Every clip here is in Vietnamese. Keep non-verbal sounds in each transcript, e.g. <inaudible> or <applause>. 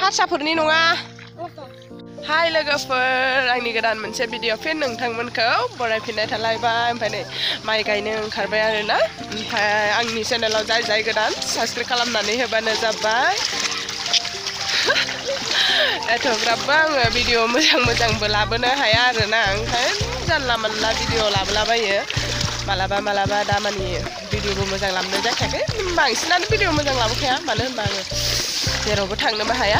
हारसाफोरनि नङा हाय लोगोफोर आंनि गोदान मोनसे भिडिअ फिन नोंथांमोनखौ बरायफिननाय थालायबाय ओमफ्राय नै माइ गायनो ओंखारबाय आरोना ओमफ्राय आंनि चेनेलाव जाय जाय गोदान साबसक्राइब खालामनानै होबानो जाबाय एथ'ग्राबबो आङो भिडिअ मोजां मोजांबो लाबोनो हाया आरोना ओंखाय जानला मानला भिडिअ लाबोलाबायो मालाबा मालाबा दामानि भिडिअबो मोजां लाबोनाय जाखायाखै बांसिनानो भिडिअ मोजां लाबोखाया मानो होनबा आङो जेरावबो थांनोबो हाया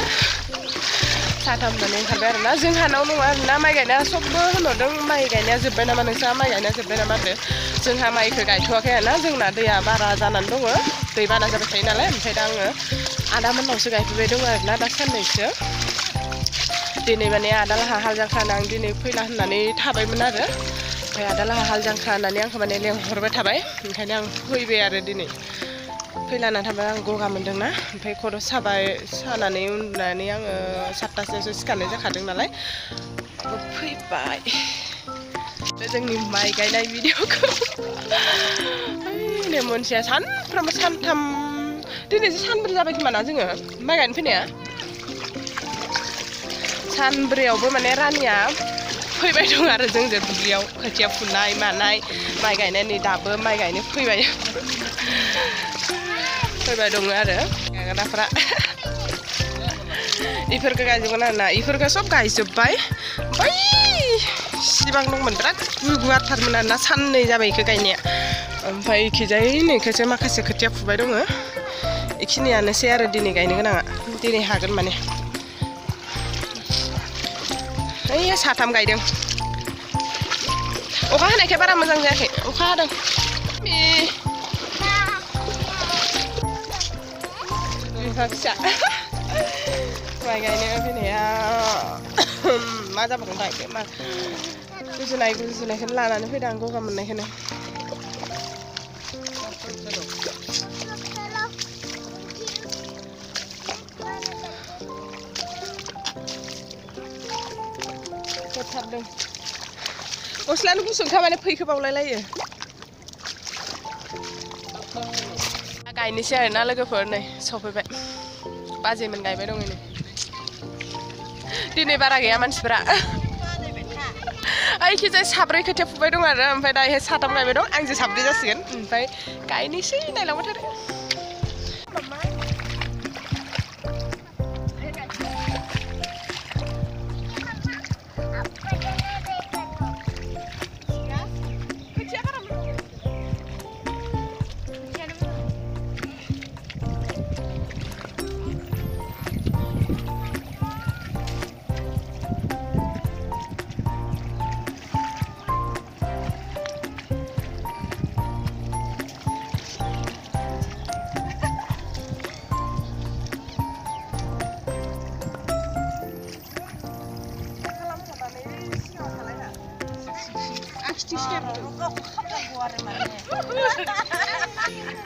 साथाम होननानै ओंखारबाय आरोना जोंहानाव नङा आरोना माइ गायनाया सबबो होनहरदों माइ गायनाया जोब्बाय नामा नोंस्रा माइ गायनाया जोब्बाय नामा होनदो जोंहा माइखौ गायथ'वाखै आरोना जोंना दैया बारा जानानै दङ दै बाना जाबाय थायो नालाय ओमफ्राय दा आङो आदामोननावसो गायफैबाय दङ आरोना दा साननैसो दिनै माने आदा लाहा हाल जांख्रानो आं दिनै फैला होननानै थाबायमोन आरो ओमफ्राय आदा लाहा हाल जांख्रा होननानै आंखौ माने लेंहरबाय थाबाय ओंखायनो आं फैबाय आरो दिनै फैलाना थाबा आं गगा मोन्दोंना ओमफ्राय खर' साबाय सानानै उन्दुनानै आङो सातथासोसो सिखारनाय जाखादों नालाय फैबाय जोंनि माइ गायनाय भिडिअखौ नै मानसिया सानफ्रामबो सानथाम दिनैसो सानब्रै जाबाय खोमा ना जोङो माइ गायनो फैनाया सानब्रैयावबो माने रानिया फैबाय दं आरो जोंजों दुब्लियाव खोथिया फुनाय मानाय माइ गायनानै दाबो माइ गायनो फैबाय badung ada ya kena pra <laughs> ifur ke kaji mana nah sop kaji sop bay si bang nung mendrak gue gue tar menana san nih jamai kerja ini kerja makasih kerja pu badung ya eh. ikini aneh sih ada dini kaji nih kena dini hagen mana iya, satam kayak dong. Oke, nih kayak para mazang jahit. Oke, dong. Ih, พักชะมาไงเนี่ยพี่เนี่ยมาจะบอกใครมาคุณสุนัยคุณสุนัยขึ้นลานานี่พี่ดังกูกำมันในขึ้นเลยเก็บทับดึงโอ้สแลนด์กูสุนเข้ามาในพีคือเป่าอะไรเลยอ่ गायनोसै ना लोगोफोर नै सफैबाय बाजैमोन गायबाय दं नै दिनै बारा गैया मानसिफोरा जाय साब्रै खोथिया फुबाय दं आरो ओमफ्राय दायो साथाम गायबाय दं आंजों साब्रै जासिगोन ओमफ्राय गायनोसै नायलांबाय थादों টিস্টেপ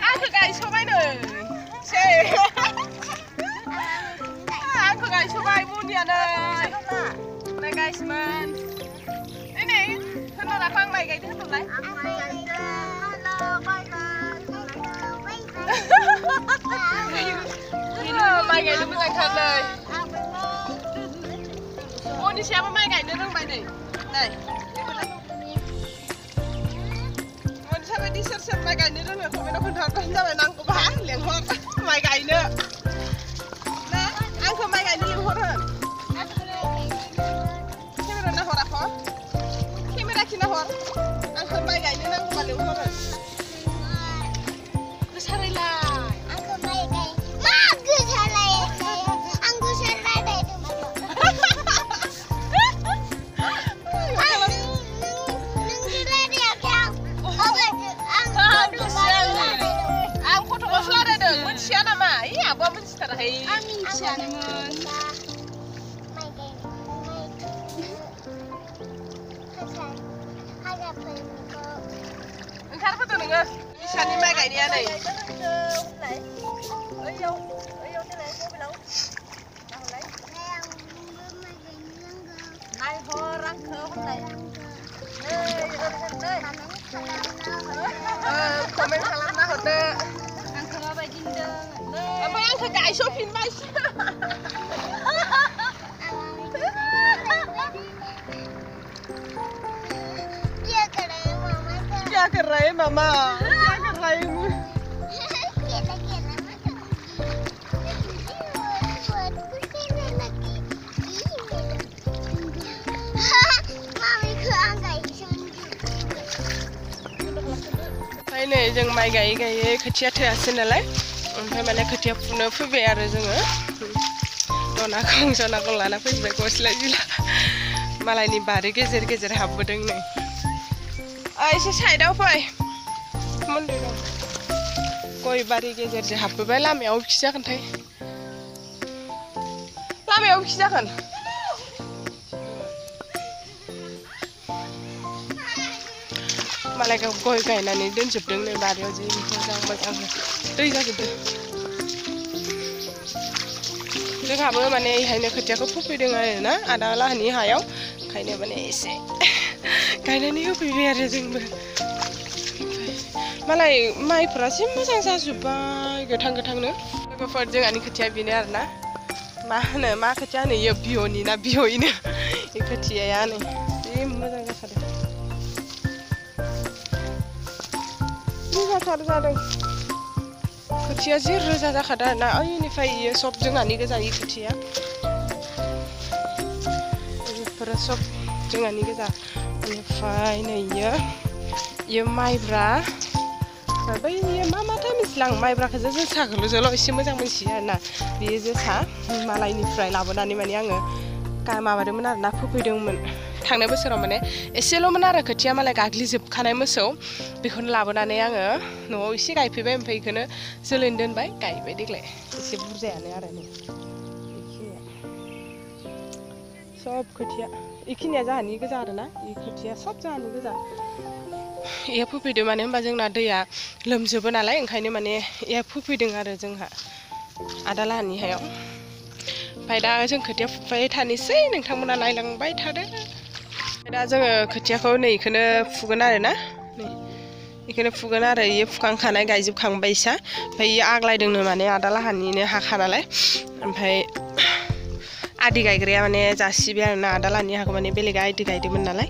आंखौ गायस'बाय नै सै आंखौ गायस'बाय मनियानो नै गायसमोन नै होनना लाखौ आं माइ गायदों होनदोंलाय माइ गायनो मोजांथार नै मनिसायाबो माइ गायनो रोंबाय नै cái nữa là không biết nó không thật con ra bài năng của bán liền hoa mày cái nữa nè ăn không mày cái nữa hết rồi khi mà nó hoa ra hoa khi mà ra khi nó hoa ăn không mày cái nữa nó mà liền hoa rồi mày mày sợ thấy ăn chán mơn Anh khát phát từ mình ơi Chán đi mai cái đi ăn này Ở đâu Ở đâu thế này không phải đâu Này ho răng khơ hôm nay Nơi, nơi, nơi Ờ, comment khá lại shopping bay Kya kar rahe mama? Kya kar rahe hu? Đây này, dừng mày gãy gãy khá chết thưa à, xin lại. ओमफ्राय माने खोथिया फुनो फैबाय आरो जोङो जनाखौ जनाखौ लाना फैबाय गस्ला जिला मालायनि बारि गेजेर गेजेर हाबबोदों नै एसे साइडआव फै मन्दिर दं गय बारि गेजेरजों हाबबोबाय लामायाव खि जागोनथाय लामायाव खि जागोन मालायखौ गय गायनानै दोनजोबदों नै बारियाव जि मोजां मोजां दैया जोबदों जोंहाबो माने इहायनो खोथियाखौ फोफैदों आरो ना आदा लाहानि हायाव ओंखायनो माने एसे गायनानै होफैबाय आरो जोंबो मालाय माइफोरासो मोजां जाजोब्बाय गोथां गोथांनो लोगोफोर जोंहानि खोथिया बेनो आरो ना मा होनो मा खोथिया होनो इयो बिह'नि ना बिह'यैनो बे खोथियाया नै जि मोजां जाथारदों जाथार जादों คือที่อาจจะจะขนาดไห้นเอ้ยนี่ไฟสอบจังงานนี่ก็จะยิ่งคือที่อ่ะเพราะสอบจังงานนี่ก็จะเนี่ยไฟในเยอะเยอะไม่บร้าแบบไปเนี่ยมามาทำสั่งไม่บร้าคือจะจะทักลูกจะลองชิมจังมันเชียรนะดีจะทักมาเลยนี่ไฟลาบนานี่มันยังเงอการมาแบบนี้มันน่าผู้ไปดึงมัน थांनाय बोसोराव माने एसेल'मोन आरो खोथिया मालाय गाग्लिजोबखानाय मोसौ बेखौनो लाबोनानै आङो न'आव एसे गायफैबाय ओमफ्राय बेखौनो जोलैनो दोनबाय गायबाय देग्लाय एसे बुरजायानो आरो नै बेखिनिया सब खोथिया बेखिनिया जाहानि गोजा आरो ना बे खोथिया सब जाहानि गोजा एया फोफैदो मानो होनबा जोंना दैया लोमजोबो नालाय ओंखायनो माने एया फोफैदों आरो जोंहा आदा लाहानि हायाव ओमफ्राय दा जों खोथिया फुबाय थानोसै नोंथांमोना नायलांबाय थादो दा जोङो खोथियाखौ नै इखौनो फुगोन आरो ना नै इखौनो फुगोन आरो इयो फुखांखानाय गायजोबखांबायसा ओमफ्राय इयो आग्लायदोंनो माने आदा लाहानिनो हाखा नालाय ओमफ्राय आदि गायग्राया माने जासिबाय आरो ना आदा लाहानि हाखौ माने बेलेगा आदि गायदोंमोन नालाय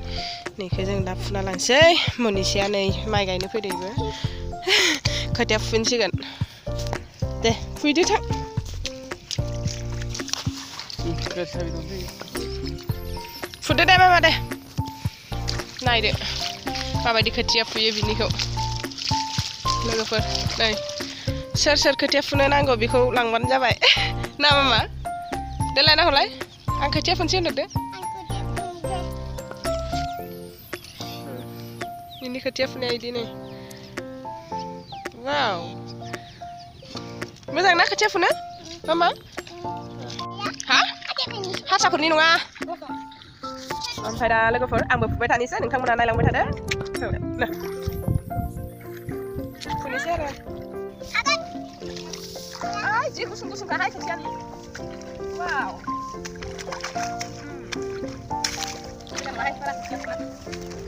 नैखौ जों दा फुना लांसै मनिसेया नै माइ गायनो फैदोंबो खोथिया फुफिनसिगोन दे फुदो थां फुदो दे मामा दे Nai det. de kan tjekke for jeg vil ikke have. Lige for nej. Sir sir kan tjekke for nogen angår vi kan lang vand jeg vej. Nå mamma. Det lader nok lige. Ang kan tjekke Ini Wow. Mesti nak kerja mama? Hah? Hah, sakur nunga. ओमफ्राय दा लोगोफोर आंबो फुबाय थानोसै नोंथांमोना नायलांबाय थादो फुनोसै आरो आय जि गुसुं गुसुंखाहाय खोथियानि वाव मोजां माहाय बारा खोथिया फुना